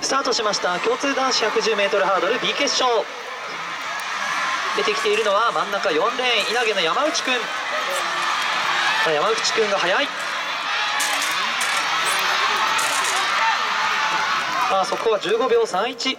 スタートしました。共通男子 110m ハードル B 決勝。出てきているのは真ん中4レーン稲毛の山内くん。山内くんが速い。あ速報は15秒31